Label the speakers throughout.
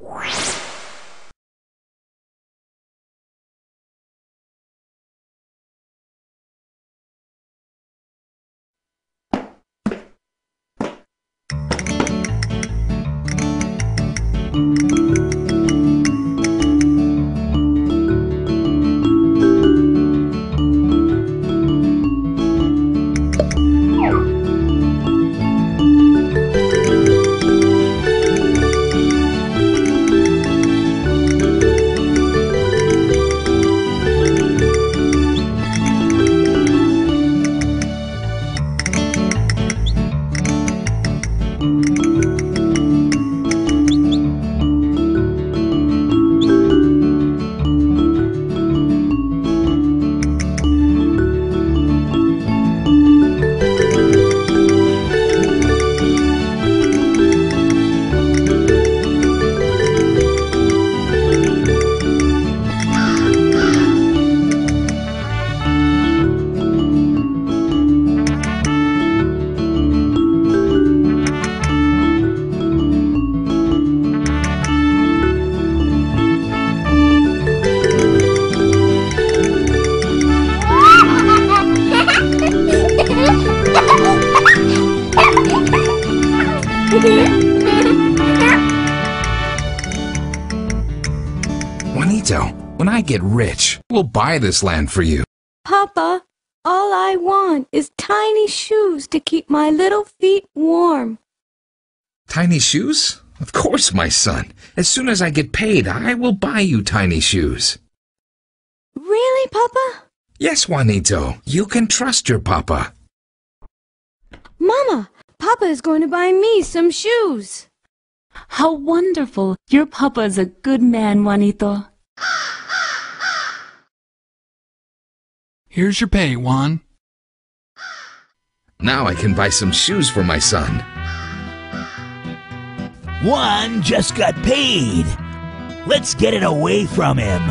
Speaker 1: Juanito, get rich, we'll buy this land for you.
Speaker 2: Papa, all I want is tiny shoes to keep my little feet warm.
Speaker 1: Tiny shoes? Of course, my son. As soon as I get paid, I will buy you tiny shoes.
Speaker 2: Really, Papa?
Speaker 1: Yes, Juanito, you can trust your papa.
Speaker 2: Mama, Papa is going to buy me some shoes.
Speaker 3: How wonderful! Your papa is a good man, Juanito.
Speaker 4: Here's your pay, Juan.
Speaker 1: Now I can buy some shoes for my son.
Speaker 5: Juan just got paid. Let's get it away from him.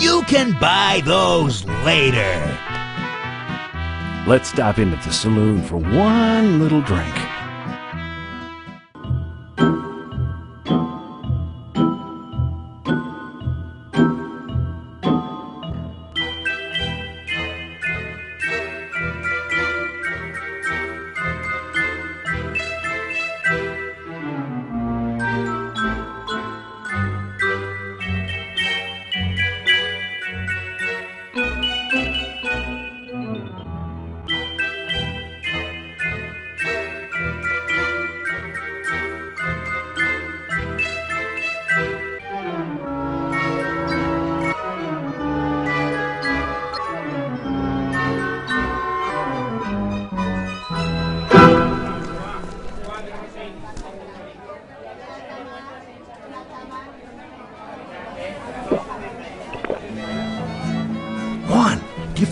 Speaker 5: You can buy those later.
Speaker 6: Let's stop into the saloon for one little drink.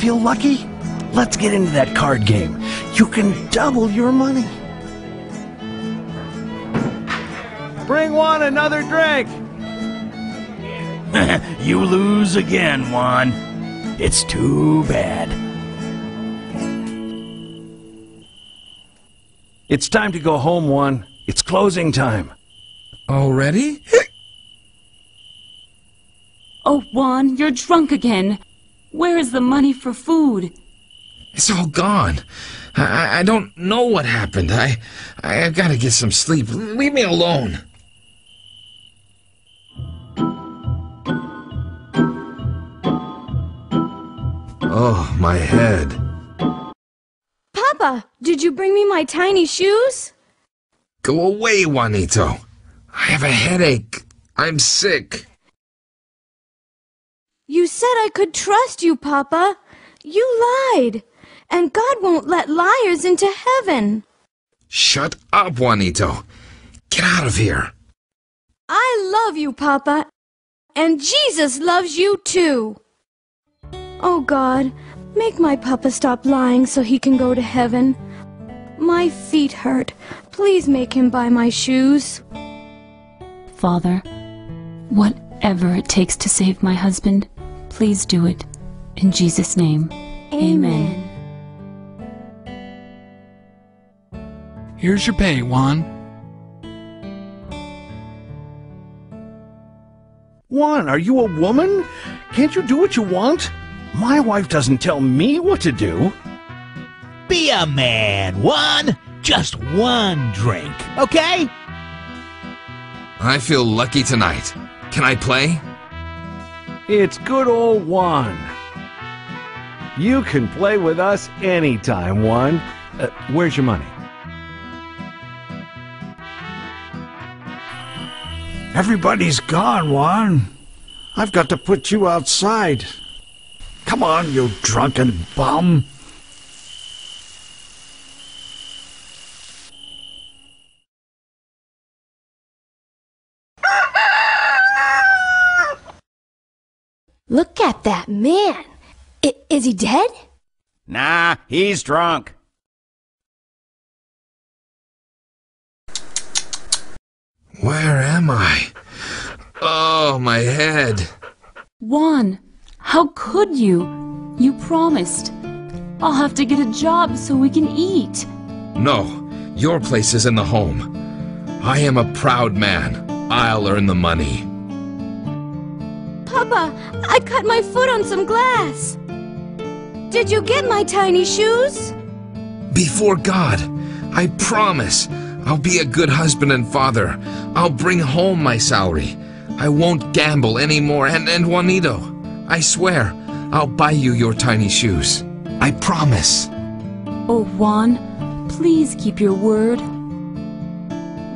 Speaker 6: Feel lucky? Let's get into that card game. You can double your money.
Speaker 7: Bring Juan another drink.
Speaker 5: you lose again, Juan. It's too bad.
Speaker 6: It's time to go home, Juan. It's closing time.
Speaker 1: Already?
Speaker 3: Oh, Juan, you're drunk again. Where is the money for food?
Speaker 1: It's all gone. I, I, I don't know what happened. I, I, I gotta get some sleep. Leave me alone. Oh, my head.
Speaker 2: Papa, did you bring me my tiny shoes?
Speaker 1: Go away, Juanito. I have a headache. I'm sick.
Speaker 2: You said I could trust you, Papa. You lied. And God won't let liars into heaven.
Speaker 1: Shut up, Juanito. Get out of here.
Speaker 2: I love you, Papa. And Jesus loves you too. Oh God, make my Papa stop lying so he can go to heaven. My feet hurt. Please make him buy my shoes.
Speaker 3: Father, whatever it takes to save my husband, please do it. In Jesus' name, amen.
Speaker 4: Here's your pay, Juan.
Speaker 6: Juan, are you a woman? Can't you do what you want? My wife doesn't tell me what to do.
Speaker 5: Be a man, Juan. Just one drink, okay?
Speaker 1: I feel lucky tonight. Can I play?
Speaker 7: It's good old Juan. You can play with us anytime, Juan. Uh, where's your money?
Speaker 8: Everybody's gone, Juan. I've got to put you outside. Come on, you drunken bum.
Speaker 2: At that man. I- is he dead?
Speaker 7: Nah, he's drunk.
Speaker 1: Where am I? Oh, my head.
Speaker 3: Juan, how could you? You promised. I'll have to get a job so we can eat.
Speaker 1: No, your place is in the home. I am a proud man. I'll earn the money.
Speaker 2: Papa, I cut my foot on some glass. Did you get my tiny shoes?
Speaker 1: Before God, I promise I'll be a good husband and father. I'll bring home my salary. I won't gamble anymore. And, and Juanito, I swear, I'll buy you your tiny shoes. I promise.
Speaker 3: Oh, Juan, please keep your word.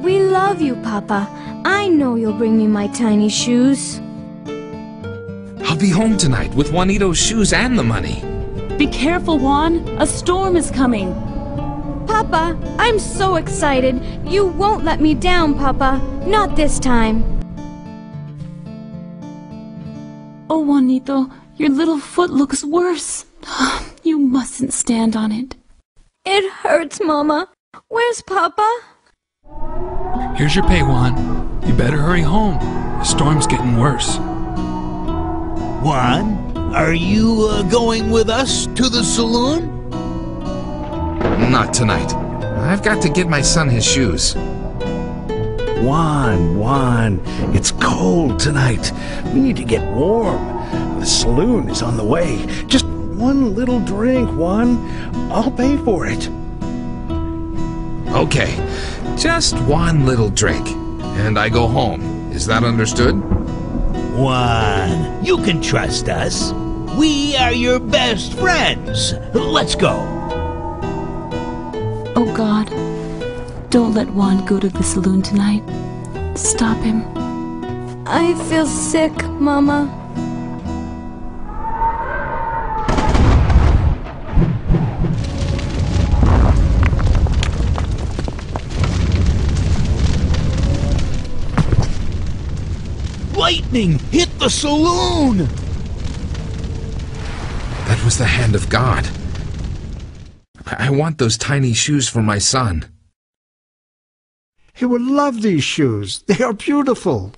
Speaker 2: We love you, Papa. I know you'll bring me my tiny shoes.
Speaker 1: I'll be home tonight with Juanito's shoes and the money.
Speaker 3: Be careful, Juan. A storm is coming.
Speaker 2: Papa, I'm so excited. You won't let me down, Papa. Not this time.
Speaker 3: Oh, Juanito, your little foot looks worse. You mustn't stand on it.
Speaker 2: It hurts, Mama. Where's Papa?
Speaker 4: Here's your pay, Juan. You better hurry home. The storm's getting worse.
Speaker 5: Juan, are you uh, going with us to the saloon?
Speaker 1: Not tonight. I've got to get my son his shoes.
Speaker 6: Juan, Juan, it's cold tonight. We need to get warm. The saloon is on the way. Just one little drink, Juan. I'll pay for it.
Speaker 1: Okay, just one little drink, and I go home. Is that understood?
Speaker 5: Juan, you can trust us. We are your best friends. Let's go.
Speaker 3: Oh, God, don't let Juan go to the saloon tonight. Stop him.
Speaker 2: I feel sick, Mama.
Speaker 5: Lightning hit the saloon.
Speaker 1: That was the hand of God. I I want those tiny shoes for my son.
Speaker 8: He will love these shoes. They are beautiful.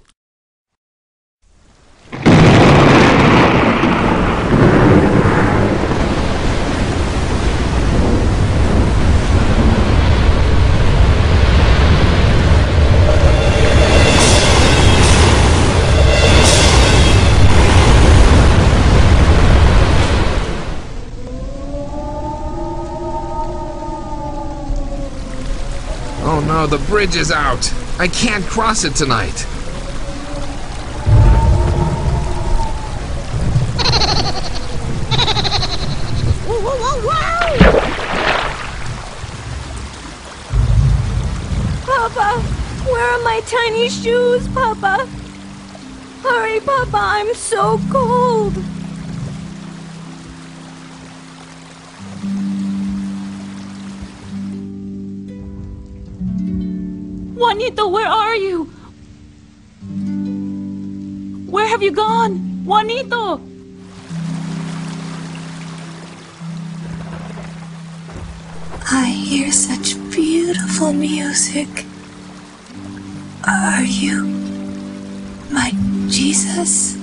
Speaker 1: The bridge is out. I can't cross it tonight.
Speaker 2: Papa, where are my tiny shoes, Papa? Hurry, Papa, I'm so cold.
Speaker 3: Juanito, where are you? Where have you gone? Juanito!
Speaker 9: I hear such beautiful music. Are you my Jesus?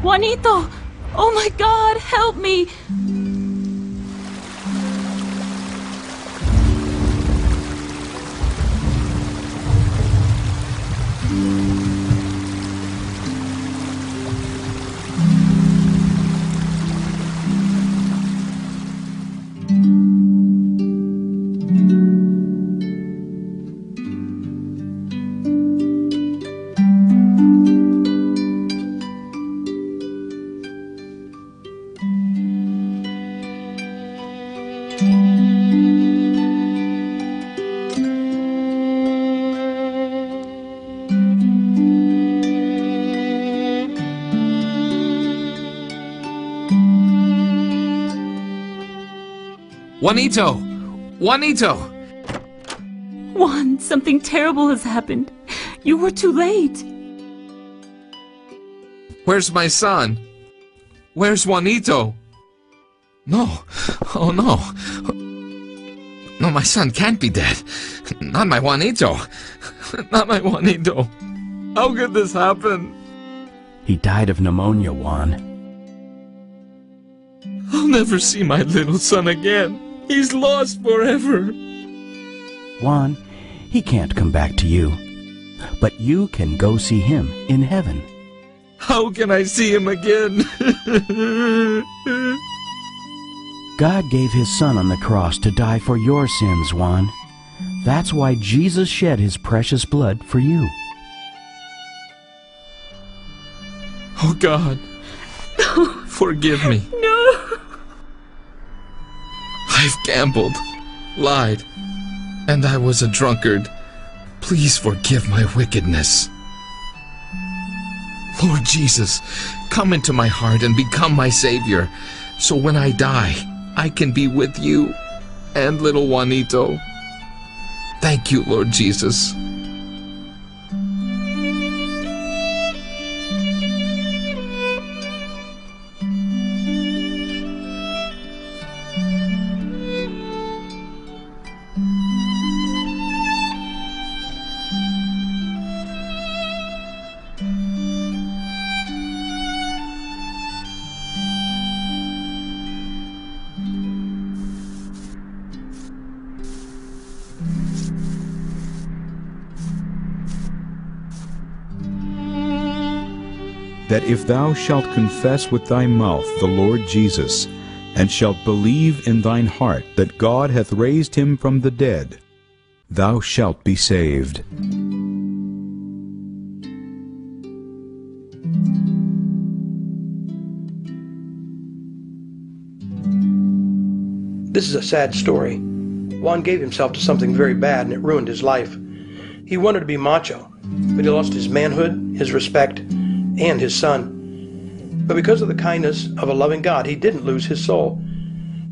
Speaker 3: Juanito! Oh my God, help me!
Speaker 1: Juanito! Juanito!
Speaker 3: Juan, something terrible has happened. You were too late.
Speaker 1: Where's my son? Where's Juanito? No. Oh no. No, my son can't be dead. Not my Juanito. Not my Juanito. How could this happen?
Speaker 5: He died of pneumonia, Juan.
Speaker 1: I'll never see my little son again. He's lost forever.
Speaker 5: Juan, he can't come back to you. But you can go see him in heaven.
Speaker 1: How can I see him again?
Speaker 5: God gave his son on the cross to die for your sins, Juan. That's why Jesus shed his precious blood for you.
Speaker 1: oh God. Forgive me.
Speaker 3: No.
Speaker 1: I've gambled, lied, and I was a drunkard. Please forgive my wickedness. Lord Jesus, come into my heart and become my Savior, so when I die, I can be with you and little Juanito. Thank you, Lord Jesus.
Speaker 10: That if thou shalt confess with thy mouth the Lord Jesus, and shalt believe in thine heart that God hath raised him from the dead, thou shalt be saved.
Speaker 11: This is a sad story. Juan gave himself to something very bad and it ruined his life. He wanted to be macho, but he lost his manhood, his respect, and his son. But because of the kindness of a loving God, he didn't lose his soul.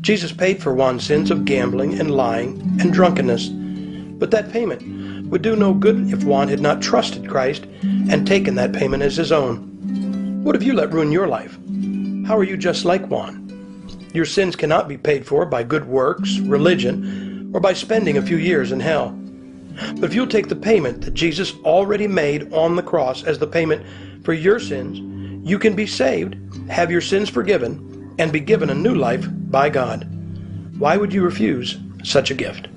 Speaker 11: Jesus paid for Juan's sins of gambling and lying and drunkenness. But that payment would do no good if Juan had not trusted Christ and taken that payment as his own. What have you let ruin your life? How are you just like Juan? Your sins cannot be paid for by good works, religion, or by spending a few years in hell. But if you'll take the payment that Jesus already made on the cross as the payment for your sins, you can be saved, have your sins forgiven, and be given a new life by God. Why would you refuse such a gift?